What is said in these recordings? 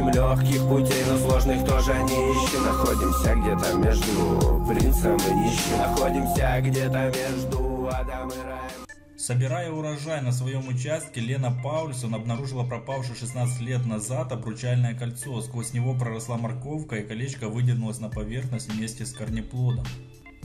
ищем легких путей, но сложных тоже не ищем Находимся где-то между принцем и нищим Находимся где-то между адом и раем Собирая урожай на своем участке, Лена Паульсон обнаружила пропавшее 16 лет назад обручальное кольцо. Сквозь него проросла морковка и колечко выдернулось на поверхность вместе с корнеплодом.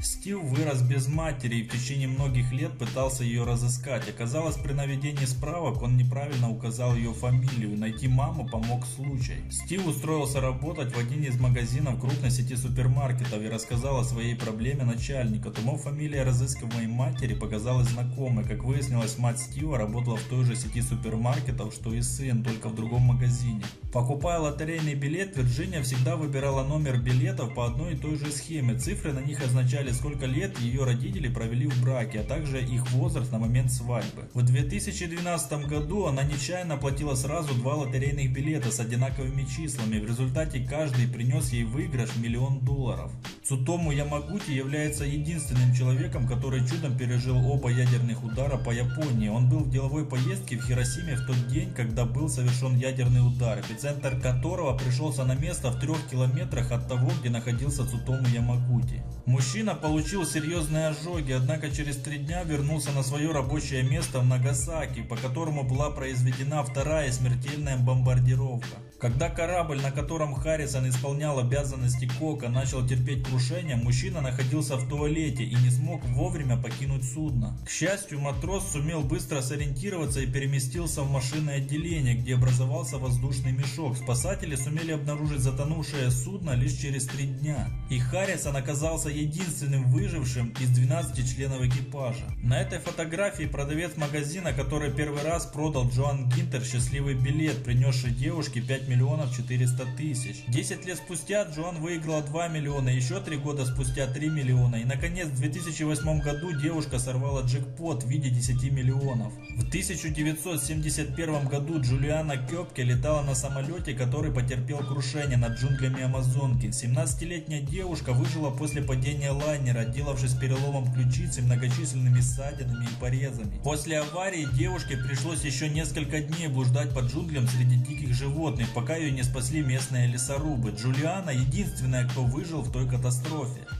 Стив вырос без матери и в течение многих лет пытался ее разыскать. Оказалось, при наведении справок он неправильно указал ее фамилию. Найти маму помог случай. Стив устроился работать в один из магазинов крупной сети супермаркетов и рассказал о своей проблеме начальнику. Тому фамилия разыскиваемой матери показалась знакомой. Как выяснилось, мать Стива работала в той же сети супермаркетов, что и сын, только в другом магазине. Покупая лотерейный билет, Вирджиния всегда выбирала номер билетов по одной и той же схеме. Цифры на них означали сколько лет ее родители провели в браке, а также их возраст на момент свадьбы. В 2012 году она нечаянно платила сразу два лотерейных билета с одинаковыми числами. В результате каждый принес ей выигрыш миллион долларов. Цутому Ямагути является единственным человеком, который чудом пережил оба ядерных удара по Японии. Он был в деловой поездке в Хиросиме в тот день, когда был совершен ядерный удар, эпицентр которого пришелся на место в трех километрах от того, где находился Цутому Ямагути. Мужчина получил серьезные ожоги, однако через три дня вернулся на свое рабочее место в Нагасаки, по которому была произведена вторая смертельная бомбардировка. Когда корабль, на котором Харрисон исполнял обязанности Кока, начал терпеть крушение, мужчина находился в туалете и не смог вовремя покинуть судно. К счастью, матрос сумел быстро сориентироваться и переместился в машинное отделение, где образовался воздушный мешок. Спасатели сумели обнаружить затонувшее судно лишь через три дня. И Харрисон оказался единственным выжившим из 12 членов экипажа. На этой фотографии продавец магазина, который первый раз продал Джоан Гинтер счастливый билет, принесший девушке 5 миллионов 400 тысяч. 10 лет спустя Джоан выиграла 2 миллиона, еще 3 года спустя 3 миллиона. И наконец в 2008 году девушка сорвала джекпот в виде 10 миллионов. В 1971 году Джулиана Кёпке летала на самолете, который потерпел крушение над джунглями Амазонки. 17-летняя девушка выжила после падения лайнера, отделавшись переломом ключицы, многочисленными ссадинами и порезами. После аварии девушке пришлось еще несколько дней блуждать по джунглям среди диких животных, пока ее не спасли местные лесорубы. Джулиана единственная, кто выжил в той катастрофе.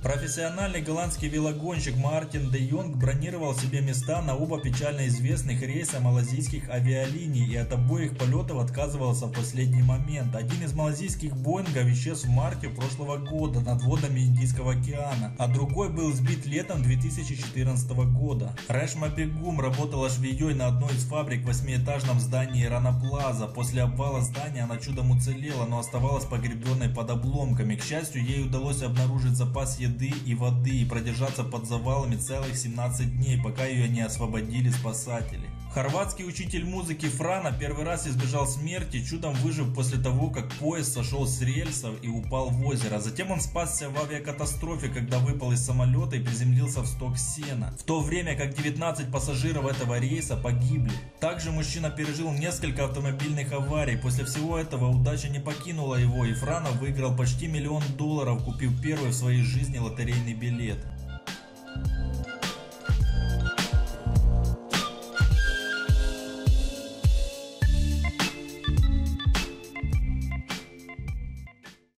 Профессиональный голландский велогонщик Мартин де Йонг бронировал себе места на оба печально известных рейса малазийских авиалиний и от обоих полетов отказывался в последний момент. Один из малазийских Боингов исчез в марте прошлого года над водами Индийского океана, а другой был сбит летом 2014 года. Рэшма Бегум работала швеей на одной из фабрик в восьмиэтажном здании Ранаплаза. После обвала здания она чудом уцелела, но оставалась погребенной под обломками. К счастью, ей удалось обнаружить запас еды и воды и продержаться под завалами целых 17 дней, пока ее не освободили спасатели. Хорватский учитель музыки Франа первый раз избежал смерти, чудом выжив после того, как поезд сошел с рельсов и упал в озеро. Затем он спасся в авиакатастрофе, когда выпал из самолета и приземлился в сток сена. В то время как 19 пассажиров этого рейса погибли. Также мужчина пережил несколько автомобильных аварий. После всего этого удача не покинула его, и Франов выиграл почти миллион долларов, купив первый в своей жизни лотерейный билет.